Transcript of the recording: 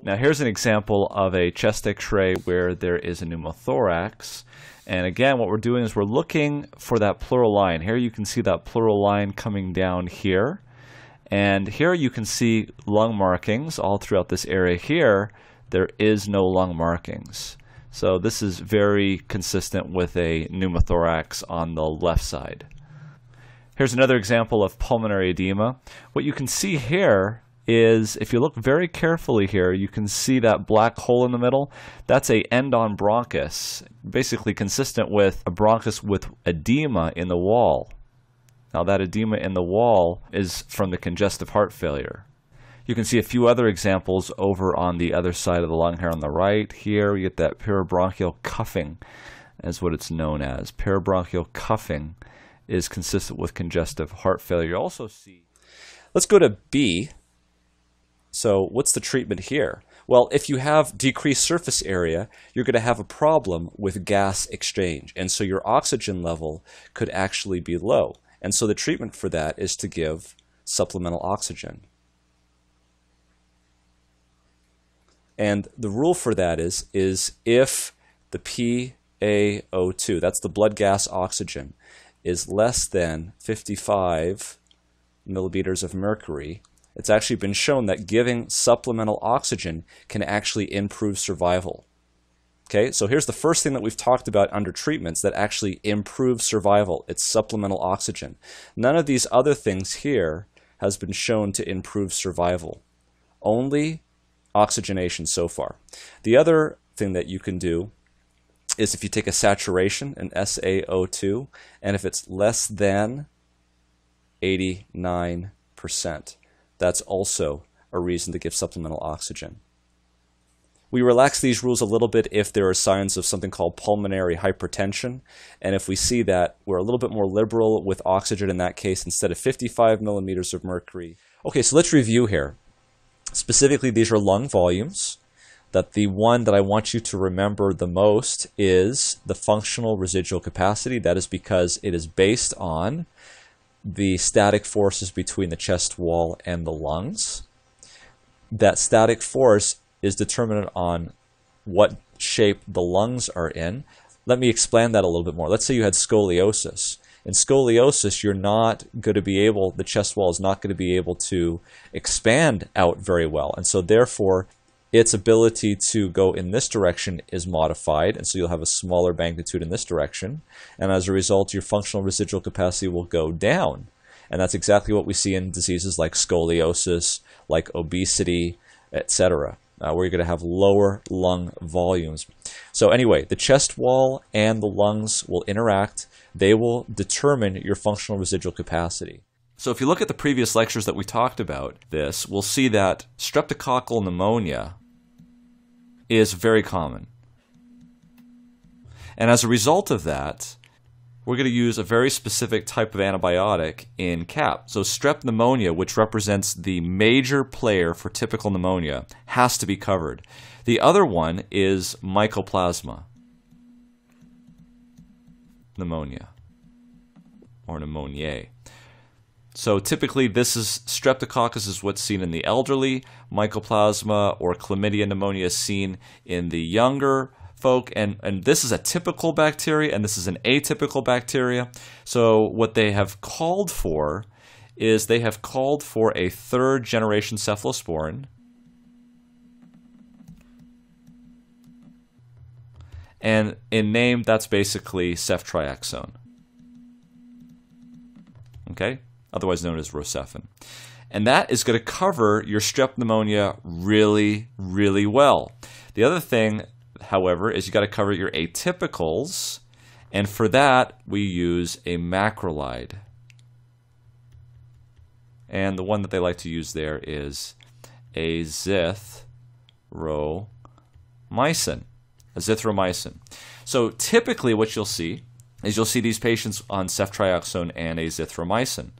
Now here's an example of a chest x-ray where there is a pneumothorax. And again, what we're doing is we're looking for that pleural line. Here you can see that pleural line coming down here. And here you can see lung markings all throughout this area here. There is no lung markings. So this is very consistent with a pneumothorax on the left side. Here's another example of pulmonary edema. What you can see here is if you look very carefully here, you can see that black hole in the middle. That's a end-on bronchus, basically consistent with a bronchus with edema in the wall. Now that edema in the wall is from the congestive heart failure. You can see a few other examples over on the other side of the lung here on the right. Here we get that peribronchial cuffing as what it's known as. Peribronchial cuffing is consistent with congestive heart failure. You also see Let's go to B, so what's the treatment here? Well, if you have decreased surface area, you're going to have a problem with gas exchange. And so your oxygen level could actually be low. And so the treatment for that is to give supplemental oxygen. And the rule for that is, is if the PaO2, that's the blood gas oxygen, is less than 55 milliliters of mercury, it's actually been shown that giving supplemental oxygen can actually improve survival. Okay, so here's the first thing that we've talked about under treatments that actually improve survival. It's supplemental oxygen. None of these other things here has been shown to improve survival. Only oxygenation so far. The other thing that you can do is if you take a saturation, an SaO2, and if it's less than 89%, that's also a reason to give supplemental oxygen. We relax these rules a little bit if there are signs of something called pulmonary hypertension. And if we see that, we're a little bit more liberal with oxygen in that case instead of 55 millimeters of mercury. Okay, so let's review here. Specifically, these are lung volumes. That the one that I want you to remember the most is the functional residual capacity. That is because it is based on the static forces between the chest wall and the lungs. That static force is determined on what shape the lungs are in. Let me explain that a little bit more. Let's say you had scoliosis. In scoliosis, you're not going to be able, the chest wall is not going to be able to expand out very well. And so, therefore, its ability to go in this direction is modified, and so you'll have a smaller magnitude in this direction. And as a result, your functional residual capacity will go down. And that's exactly what we see in diseases like scoliosis, like obesity, etc., uh, where you're going to have lower lung volumes. So, anyway, the chest wall and the lungs will interact. They will determine your functional residual capacity. So if you look at the previous lectures that we talked about this, we'll see that streptococcal pneumonia is very common. And as a result of that, we're going to use a very specific type of antibiotic in CAP. So strep pneumonia, which represents the major player for typical pneumonia, has to be covered. The other one is mycoplasma pneumonia or pneumoniae. So typically, this is streptococcus is what's seen in the elderly. Mycoplasma or chlamydia pneumonia is seen in the younger folk, and and this is a typical bacteria, and this is an atypical bacteria. So what they have called for is they have called for a third generation cephalosporin. And in name, that's basically ceftriaxone. Okay? Otherwise known as Rocephin. And that is going to cover your strep pneumonia really, really well. The other thing, however, is you got to cover your atypicals. And for that, we use a macrolide. And the one that they like to use there is azithromycin. Azithromycin. So typically what you'll see is you'll see these patients on ceftriaxone and azithromycin.